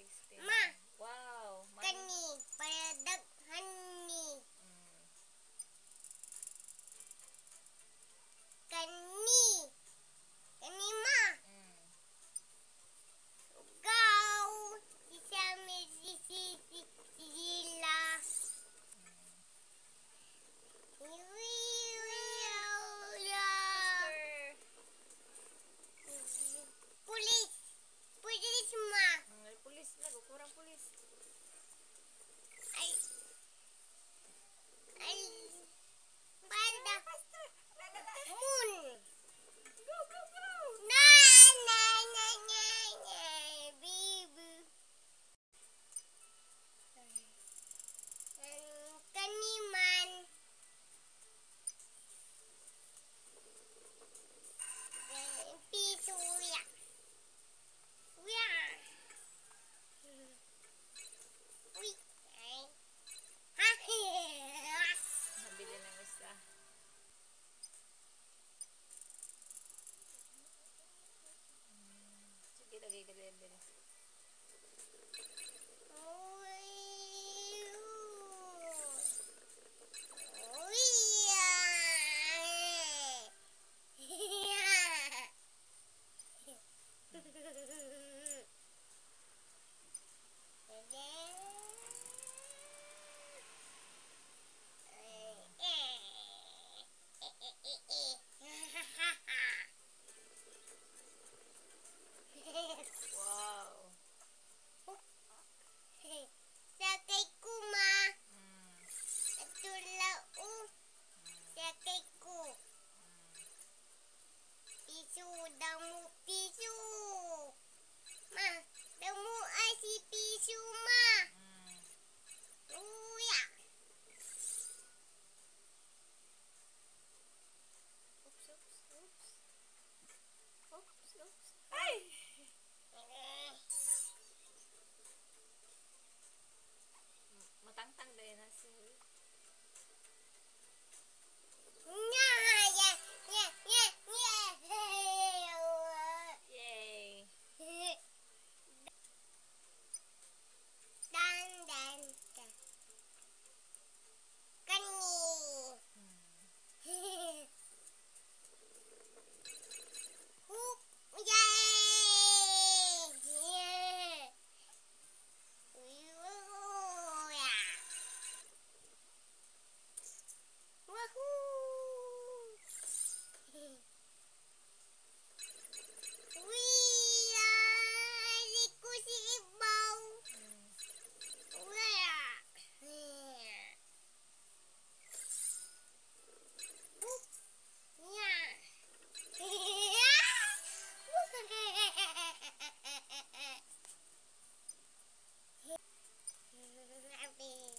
please. tahu Seteku Pisu Damu pisu Ma Damu asi pisu ma. Barbie.